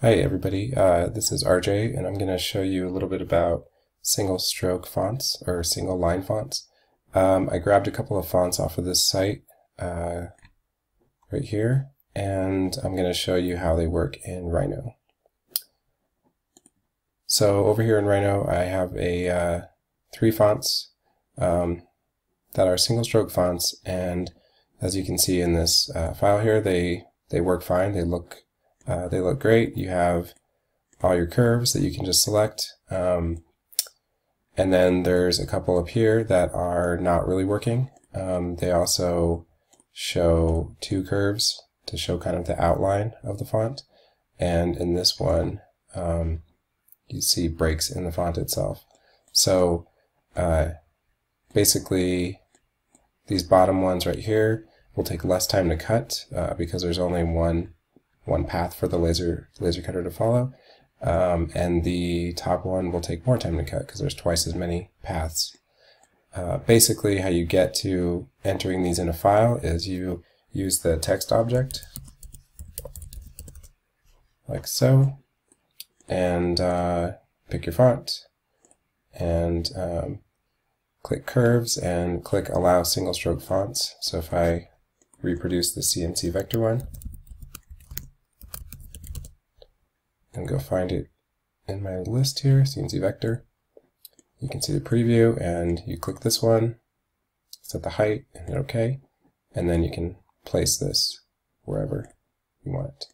Hi everybody, uh, this is RJ and I'm going to show you a little bit about single stroke fonts or single line fonts. Um, I grabbed a couple of fonts off of this site uh, right here and I'm going to show you how they work in Rhino. So over here in Rhino I have a uh, three fonts um, that are single stroke fonts and as you can see in this uh, file here they they work fine they look uh, they look great. You have all your curves that you can just select. Um, and then there's a couple up here that are not really working. Um, they also show two curves to show kind of the outline of the font. And in this one, um, you see breaks in the font itself. So uh, basically, these bottom ones right here will take less time to cut uh, because there's only one one path for the laser laser cutter to follow. Um, and the top one will take more time to cut because there's twice as many paths. Uh, basically, how you get to entering these in a file is you use the text object, like so, and uh, pick your font, and um, click curves, and click allow single stroke fonts. So if I reproduce the CNC vector one, and go find it in my list here, CNC Vector. You can see the preview and you click this one, set the height and hit OK, and then you can place this wherever you want it.